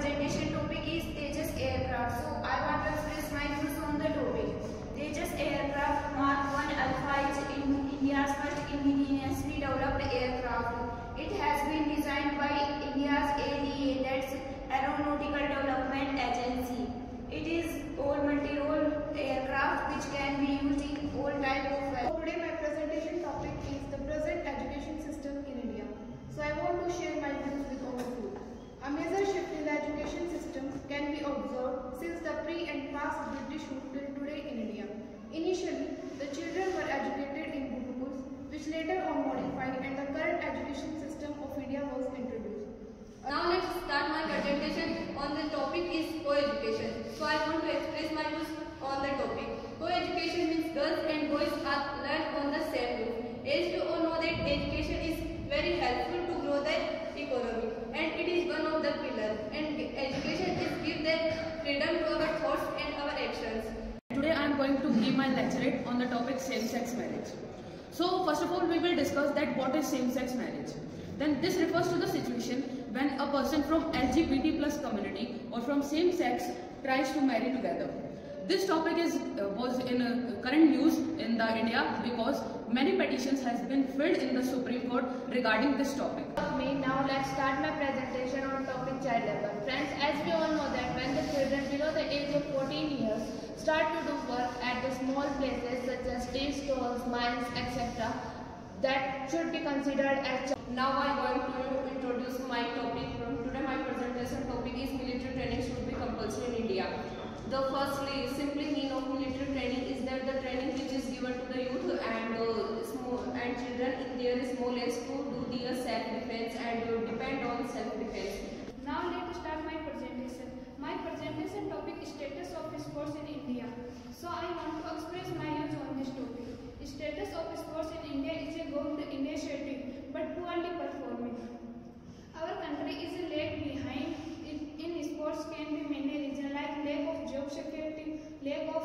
presentation topic is Tejas aircraft. So I want to express my views on the topic. Tejas aircraft Mark 1 Alpha is in India's first indigenously developed aircraft. It has been designed by India's ADA, that's Aeronautical Development Agency. It is all multi-role aircraft which can be used in all type of So today my presentation topic is the present education system in India. So I want to share my views with all of you. A major shift in the education system can be observed since the and past British rule till today in India. Initially, the children were educated in Gurukuls, which later on modified and the current education system of India was introduced. Now let's start my presentation on the topic is co-education. So I want to express my views on the topic. Co-education means girls and boys are learn on the same roof. As you all know that education is very helpful to grow the economy and it is one of the pillars and education is give them freedom to our thoughts and our actions. Today I am going to give my lecture on the topic same-sex marriage. So first of all we will discuss that what is same-sex marriage. Then this refers to the situation when a person from LGBT plus community or from same sex tries to marry together. This topic is uh, was in uh, current news in the India because many petitions has been filed in the Supreme Court regarding this topic. me. Now let's start my presentation on topic child labor. Friends, as we all know that when the children below the age of 14 years start to do work at the small places such as tea stalls, mines, etc., that should be considered as Now I am going to introduce my topic from today my presentation topic is military training should be compulsory in India. The firstly simply mean of military training is that the training which is given to the youth and uh, small and children in their small age to do their self defense and uh, depend on self defense. Now let us start my presentation. My presentation topic is status of sports in India. So I want to express my views on this topic. Status of sports in India is a good initiative but poorly performing. Our country is lag behind in, in sports can be many reasons like lack of job security, lack of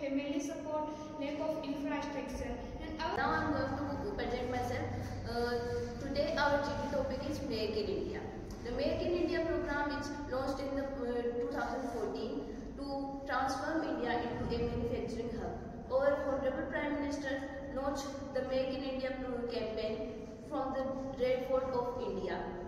family support, lack of infrastructure. And our Now I'm going to present myself. Uh, today our GP topic is Make in India. The Make in India program is launched in the uh, 2014 to transform India into a manufacturing hub. Our Honorable Prime Minister launched the Make in India campaign from the Red Fort of India.